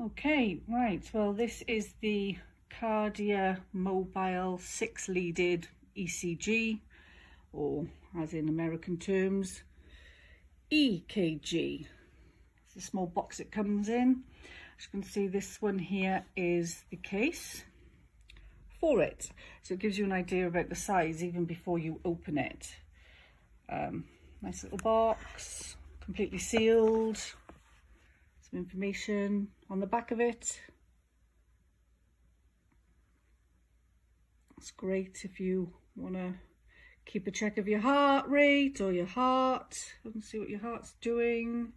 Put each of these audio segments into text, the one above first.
Okay, right, well this is the Kardia Mobile 6-leaded ECG, or as in American terms, EKG. It's a small box it comes in. As you can see, this one here is the case for it. So it gives you an idea about the size even before you open it. Um, nice little box, completely sealed, some information on the back of it. It's great if you want to keep a check of your heart rate or your heart and see what your heart's doing.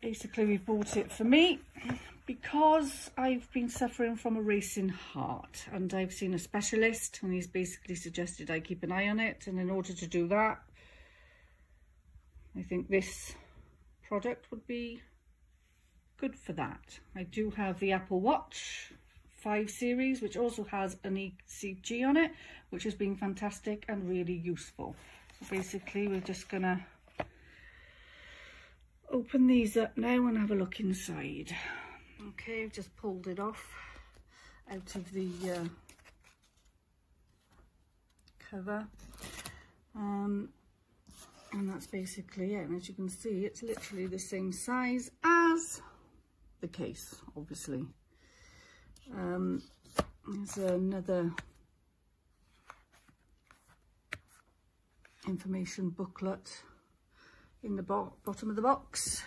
Basically, we bought it for me because I've been suffering from a racing heart and I've seen a specialist and he's basically suggested I keep an eye on it and in order to do that I think this product would be good for that. I do have the Apple Watch 5 series which also has an ECG on it which has been fantastic and really useful. So basically we're just gonna open these up now and have a look inside. Okay, I've just pulled it off out of the uh, cover. Um, and that's basically it. And as you can see it's literally the same size as the case obviously. Um, there's another information booklet in the bo bottom of the box.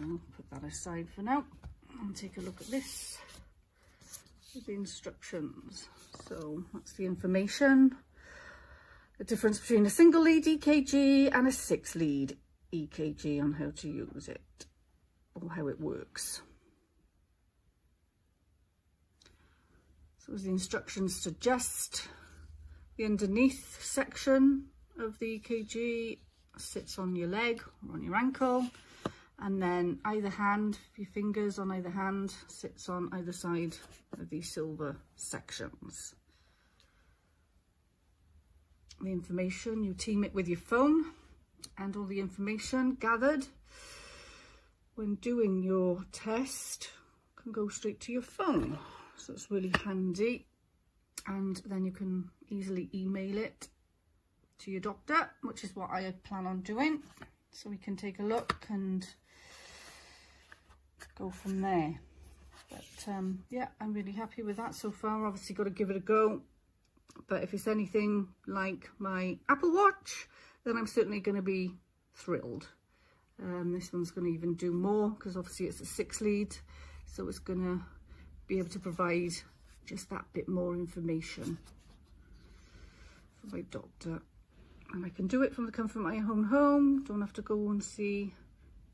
I'll put that aside for now and take a look at this with the instructions. So that's the information the difference between a single lead EKG and a six lead EKG on how to use it or how it works. So as the instructions suggest the underneath section of the EKG sits on your leg or on your ankle and then either hand, your fingers on either hand sits on either side of these silver sections the information, you team it with your phone and all the information gathered when doing your test can go straight to your phone. So it's really handy and then you can easily email it to your doctor, which is what I plan on doing. So we can take a look and go from there. But um, yeah, I'm really happy with that so far. Obviously got to give it a go but if it's anything like my Apple Watch, then I'm certainly going to be thrilled. Um, this one's going to even do more because obviously it's a six lead, so it's going to be able to provide just that bit more information for my doctor. And I can do it from the comfort of my own home, don't have to go and see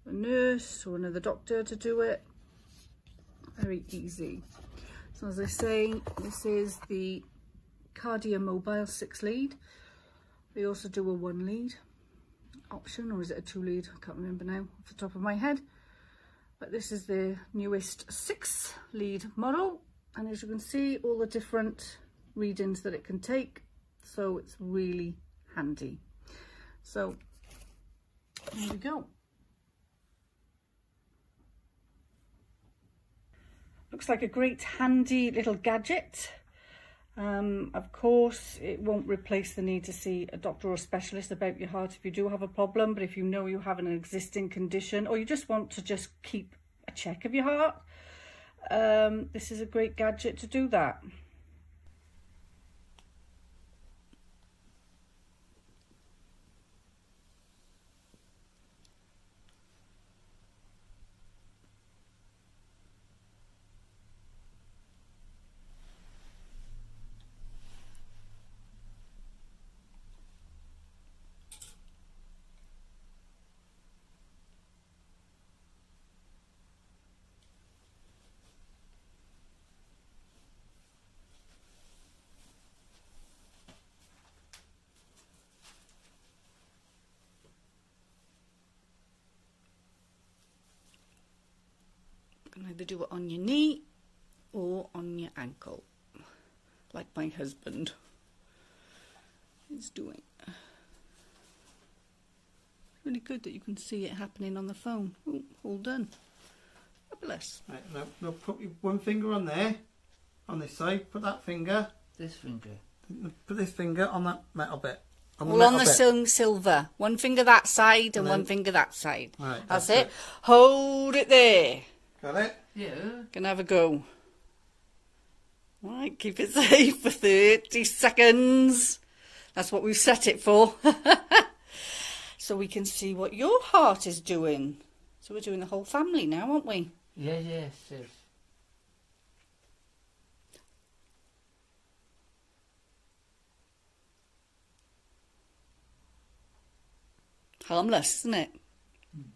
a nurse or another doctor to do it. Very easy. So as I say, this is the Kardia Mobile 6 lead. They also do a one lead option or is it a two lead? I can't remember now off the top of my head. But this is the newest six lead model and as you can see all the different readings that it can take so it's really handy. So here we go. Looks like a great handy little gadget um, of course, it won't replace the need to see a doctor or a specialist about your heart if you do have a problem, but if you know you have an existing condition or you just want to just keep a check of your heart, um, this is a great gadget to do that. Can either do it on your knee or on your ankle, like my husband is doing. really good that you can see it happening on the phone. Ooh, all done. Fabulous. Right, now, now put your one finger on there, on this side. Put that finger, This finger. put this finger on that metal bit. On All on the sil- silver. One finger that side and, And one finger that side. Right, that's, that's it. Hold it there. Got it? Yeah. Gonna have a go. Right, keep it safe for 30 seconds. That's what we've set it for. so we can see what your heart is doing. So we're doing the whole family now, aren't we? Yeah, yes, yes. Harmless, isn't it? Hmm.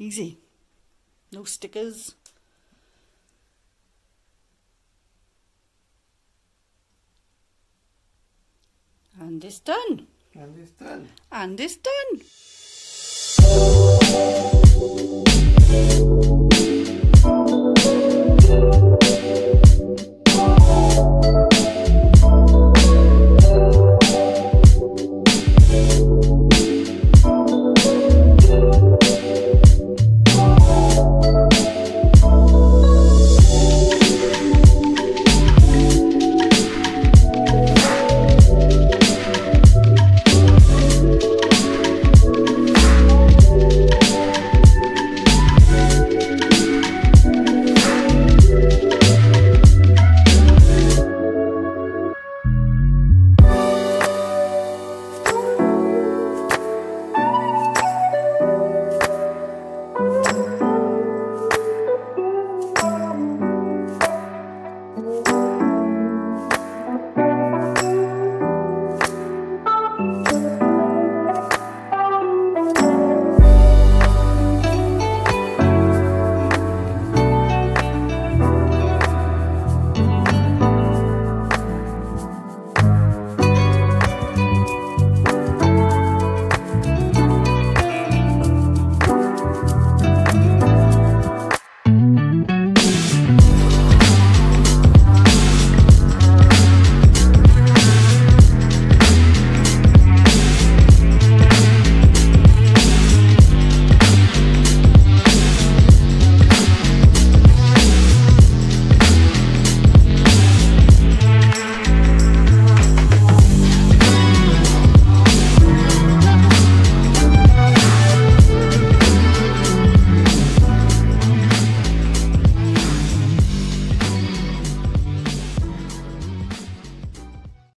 Easy. No stickers. And it's done. And it's done. And it's done.